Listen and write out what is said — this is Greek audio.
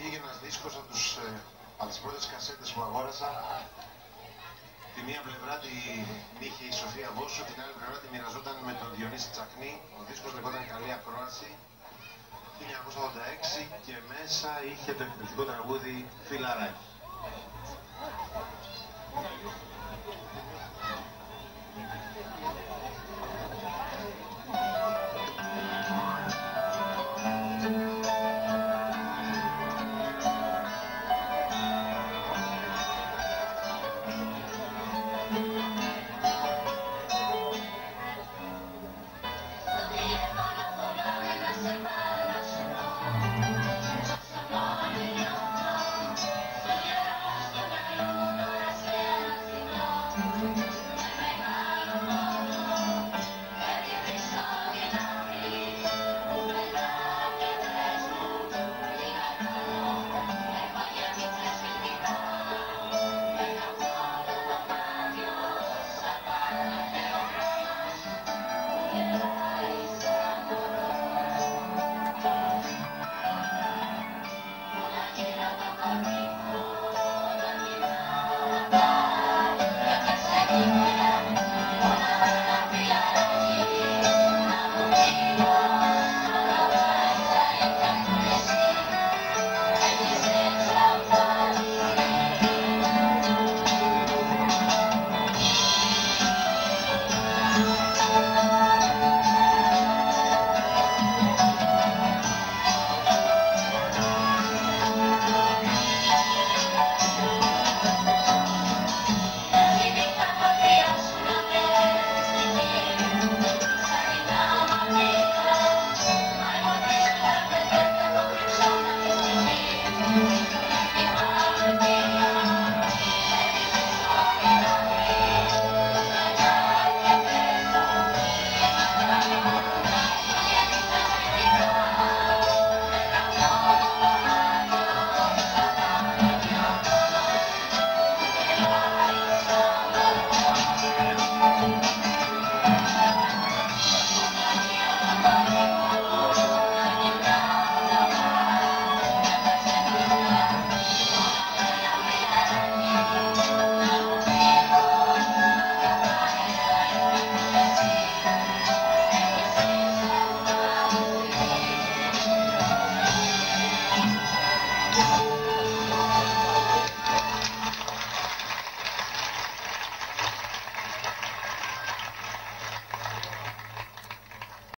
βγήκε ένας δίσκος από, τους, ε, από τις πρώτες κασέτες που αγόρασα. Τη μία πλευρά την είχε η Σοφία Βόσο, την άλλη πλευρά τη μοιραζόταν με τον Διονύση Τσακνή. Ο δίσκος λεγόταν Καλή Ακρόαση. 1986 και μέσα είχε το εκπληκτικό τραγούδι Φιλαράκι.